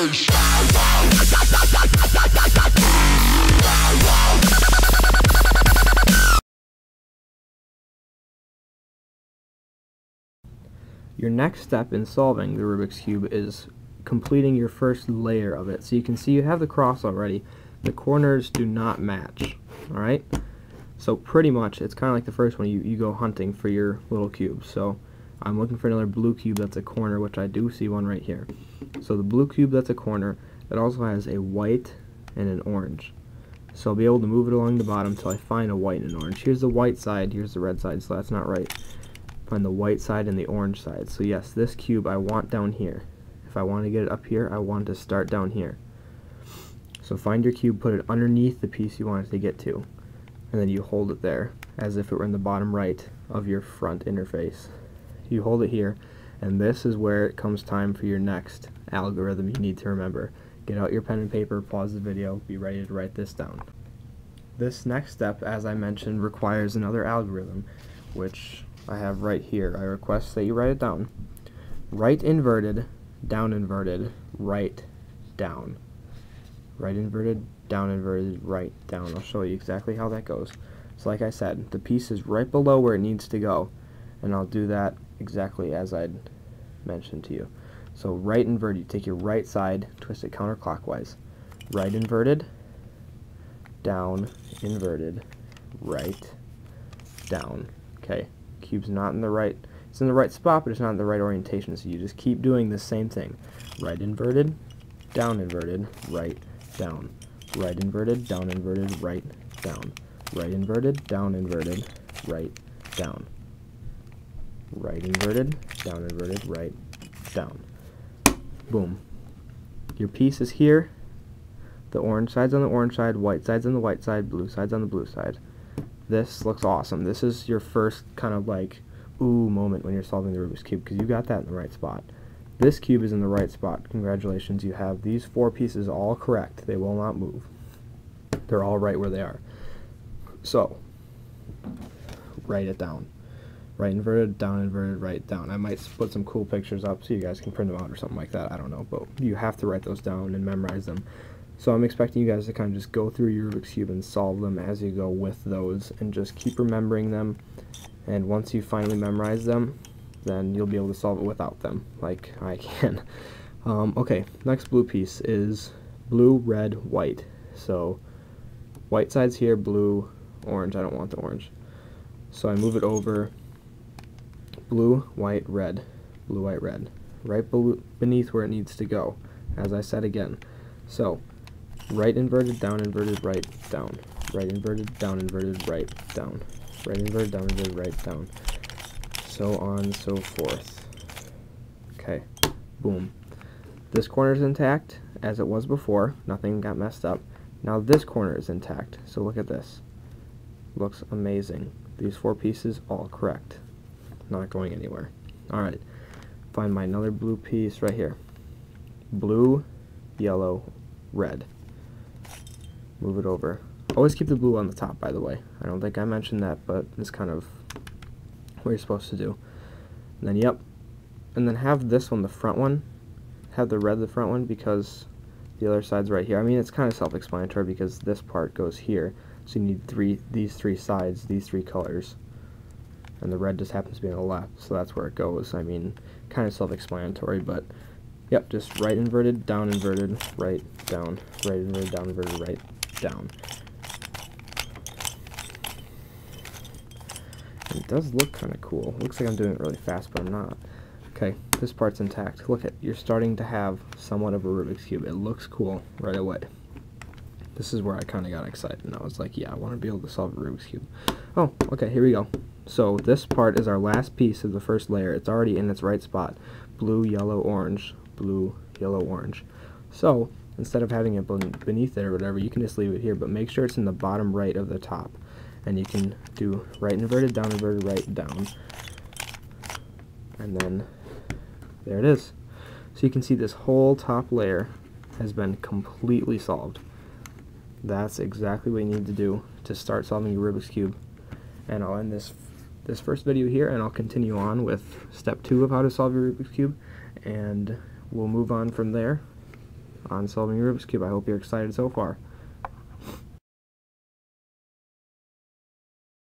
Your next step in solving the Rubik's Cube is completing your first layer of it. So you can see you have the cross already. The corners do not match. Alright? So pretty much, it's kind of like the first one, you, you go hunting for your little cube. So I'm looking for another blue cube that's a corner, which I do see one right here. So the blue cube that's a corner, it also has a white and an orange. So I'll be able to move it along the bottom until I find a white and an orange. Here's the white side, here's the red side, so that's not right. Find the white side and the orange side. So yes, this cube I want down here. If I want to get it up here, I want to start down here. So find your cube, put it underneath the piece you want it to get to, and then you hold it there as if it were in the bottom right of your front interface. You hold it here, and this is where it comes time for your next algorithm you need to remember. Get out your pen and paper, pause the video, be ready to write this down. This next step, as I mentioned, requires another algorithm, which I have right here. I request that you write it down. Right inverted, down inverted, right, down. Right inverted, down inverted, right, down. I'll show you exactly how that goes. So like I said, the piece is right below where it needs to go. And I'll do that exactly as I'd mentioned to you. So right inverted, you take your right side, twist it counterclockwise. Right inverted, down, inverted, right, down. Okay, cube's not in the right, it's in the right spot, but it's not in the right orientation. So you just keep doing the same thing. Right inverted, down inverted, right, down. Right inverted, down inverted, right, down. Right inverted, down inverted, right, down. Right inverted, down inverted, right, down. Boom. Your piece is here. The orange side's on the orange side, white side's on the white side, blue side's on the blue side. This looks awesome. This is your first kind of like ooh moment when you're solving the Rubik's Cube because you got that in the right spot. This cube is in the right spot. Congratulations, you have these four pieces all correct. They will not move. They're all right where they are. So, write it down. Right inverted, down inverted, right down. I might put some cool pictures up so you guys can print them out or something like that. I don't know, but you have to write those down and memorize them. So I'm expecting you guys to kind of just go through your Rubik's Cube and solve them as you go with those and just keep remembering them. And once you finally memorize them, then you'll be able to solve it without them, like I can. Um, okay, next blue piece is blue, red, white. So white side's here, blue, orange. I don't want the orange. So I move it over blue, white, red, blue, white, red, right beneath where it needs to go, as I said again. So right inverted, down inverted, right, down, right inverted, down inverted, right, down, right inverted, down inverted, right, down, so on so forth. Okay, boom. This corner is intact, as it was before, nothing got messed up. Now this corner is intact, so look at this. Looks amazing. These four pieces, all correct. Not going anywhere. Alright, find my another blue piece right here. Blue, yellow, red move it over. Always keep the blue on the top, by the way. I don't think I mentioned that, but it's kind of what you're supposed to do. And then, yep. And then have this one, the front one, have the red the front one because the other side's right here. I mean, it's kind of self-explanatory because this part goes here. So you need three, these three sides, these three colors. And the red just happens to be on the left, so that's where it goes. I mean, kind of self-explanatory, but yep, just right inverted, down inverted, right, down, right inverted, down inverted, right, down. It does look kind of cool. Looks like I'm doing it really fast, but I'm not. Okay, this part's intact. Look at, you're starting to have somewhat of a Rubik's Cube. It looks cool right away. This is where I kind of got excited, and I was like, yeah, I want to be able to solve a Rubik's Cube. Oh, okay, here we go. So this part is our last piece of the first layer. It's already in its right spot. Blue, yellow, orange, blue, yellow, orange. So, instead of having it beneath it or whatever, you can just leave it here, but make sure it's in the bottom right of the top. And you can do right inverted, down inverted, right, down. And then there it is. So you can see this whole top layer has been completely solved. That's exactly what you need to do to start solving your Rubik's Cube. And I'll end this this first video here and I'll continue on with step two of how to solve your Rubik's Cube and we'll move on from there on solving your Rubik's Cube. I hope you're excited so far.